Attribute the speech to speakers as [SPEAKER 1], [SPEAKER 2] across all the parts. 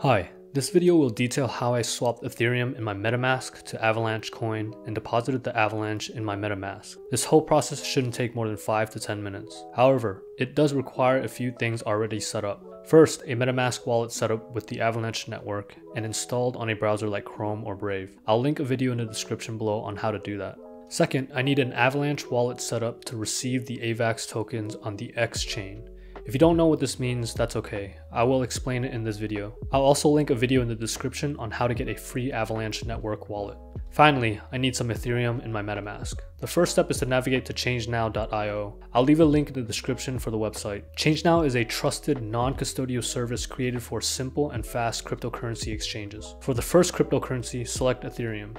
[SPEAKER 1] Hi, this video will detail how I swapped Ethereum in my MetaMask to Avalanche coin and deposited the Avalanche in my MetaMask. This whole process shouldn't take more than 5 to 10 minutes. However, it does require a few things already set up. First, a MetaMask wallet set up with the Avalanche network and installed on a browser like Chrome or Brave. I'll link a video in the description below on how to do that. Second, I need an Avalanche wallet set up to receive the AVAX tokens on the X chain. If you don't know what this means, that's okay. I will explain it in this video. I'll also link a video in the description on how to get a free Avalanche network wallet. Finally, I need some Ethereum in my MetaMask. The first step is to navigate to changenow.io. I'll leave a link in the description for the website. ChangeNow is a trusted, non-custodial service created for simple and fast cryptocurrency exchanges. For the first cryptocurrency, select Ethereum.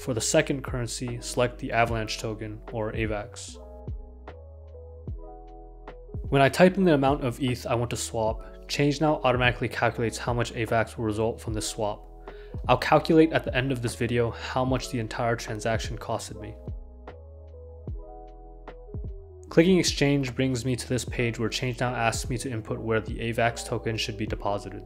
[SPEAKER 1] For the second currency, select the Avalanche token, or AVAX. When I type in the amount of ETH I want to swap, ChangeNow automatically calculates how much AVAX will result from this swap. I'll calculate at the end of this video how much the entire transaction costed me. Clicking exchange brings me to this page where ChangeNow asks me to input where the AVAX token should be deposited.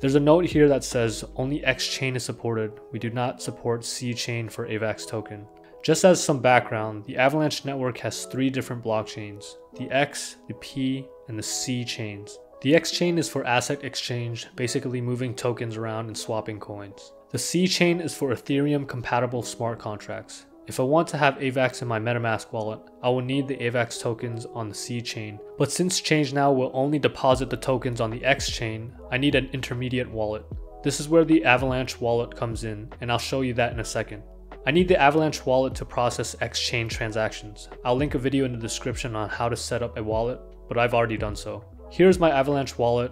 [SPEAKER 1] There's a note here that says only X chain is supported, we do not support C chain for AVAX token. Just as some background, the Avalanche network has three different blockchains, the X, the P, and the C chains. The X chain is for asset exchange, basically moving tokens around and swapping coins. The C chain is for Ethereum compatible smart contracts. If I want to have AVAX in my MetaMask wallet, I will need the AVAX tokens on the C chain. But since ChangeNow will only deposit the tokens on the X chain, I need an intermediate wallet. This is where the Avalanche wallet comes in, and I'll show you that in a second. I need the Avalanche wallet to process X-Chain transactions. I'll link a video in the description on how to set up a wallet, but I've already done so. Here's my Avalanche wallet,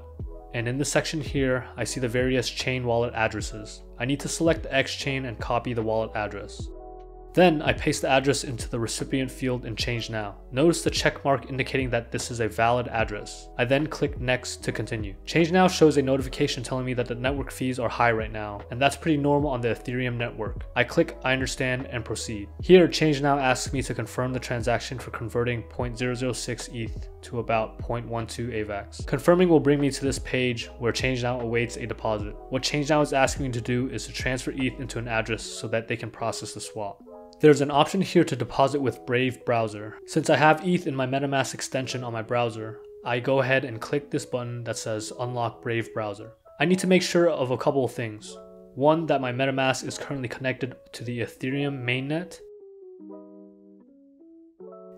[SPEAKER 1] and in the section here, I see the various chain wallet addresses. I need to select the X-Chain and copy the wallet address. Then I paste the address into the recipient field in ChangeNow. Notice the check mark indicating that this is a valid address. I then click next to continue. ChangeNow shows a notification telling me that the network fees are high right now, and that's pretty normal on the Ethereum network. I click I understand and proceed. Here ChangeNow asks me to confirm the transaction for converting 0.006 ETH to about 0.12 AVAX. Confirming will bring me to this page where ChangeNow awaits a deposit. What ChangeNow is asking me to do is to transfer ETH into an address so that they can process the swap. There's an option here to deposit with Brave browser. Since I have ETH in my MetaMask extension on my browser, I go ahead and click this button that says unlock Brave browser. I need to make sure of a couple of things. One, that my MetaMask is currently connected to the Ethereum mainnet.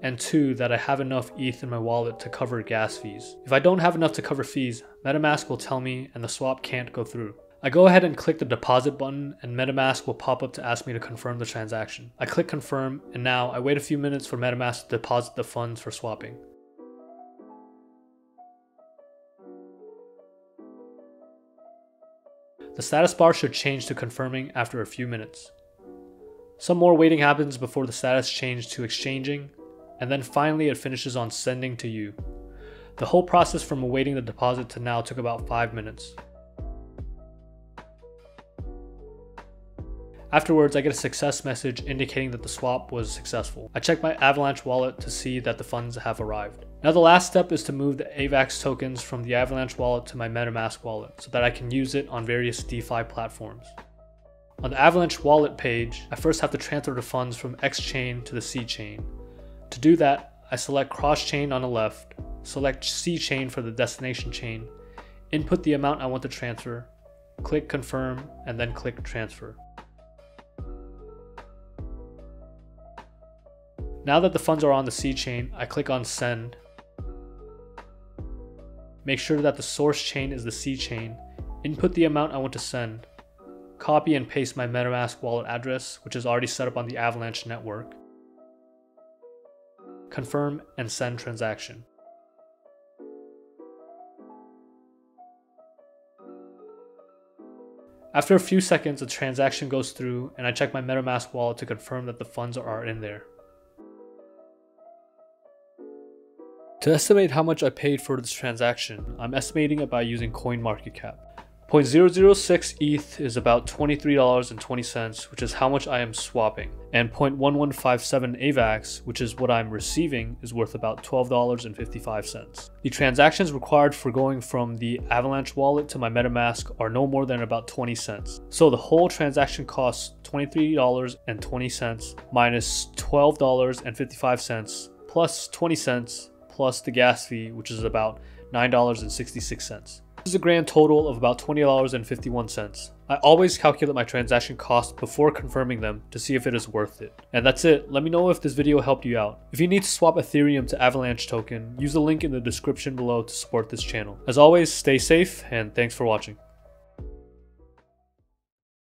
[SPEAKER 1] And two, that I have enough ETH in my wallet to cover gas fees. If I don't have enough to cover fees, MetaMask will tell me and the swap can't go through. I go ahead and click the deposit button and MetaMask will pop up to ask me to confirm the transaction. I click confirm and now I wait a few minutes for MetaMask to deposit the funds for swapping. The status bar should change to confirming after a few minutes. Some more waiting happens before the status changes to exchanging, and then finally it finishes on sending to you. The whole process from awaiting the deposit to now took about 5 minutes. Afterwards, I get a success message indicating that the swap was successful. I check my Avalanche wallet to see that the funds have arrived. Now the last step is to move the AVAX tokens from the Avalanche wallet to my MetaMask wallet so that I can use it on various DeFi platforms. On the Avalanche wallet page, I first have to transfer the funds from X chain to the C chain. To do that, I select cross chain on the left, select C chain for the destination chain, input the amount I want to transfer, click confirm, and then click transfer. Now that the funds are on the C chain, I click on send. Make sure that the source chain is the C chain. Input the amount I want to send. Copy and paste my MetaMask wallet address, which is already set up on the Avalanche network. Confirm and send transaction. After a few seconds, the transaction goes through and I check my MetaMask wallet to confirm that the funds are in there. To estimate how much I paid for this transaction, I'm estimating it by using CoinMarketCap. 0.006 ETH is about $23.20, which is how much I am swapping. And 0.1157 AVAX, which is what I'm receiving, is worth about $12.55. The transactions required for going from the Avalanche wallet to my MetaMask are no more than about 20 cents. So the whole transaction costs $23.20 minus $12.55 plus 20 cents plus the gas fee, which is about $9.66. This is a grand total of about $20.51. I always calculate my transaction cost before confirming them to see if it is worth it. And that's it. Let me know if this video helped you out. If you need to swap Ethereum to Avalanche token, use the link in the description below to support this channel. As always, stay safe and thanks for watching.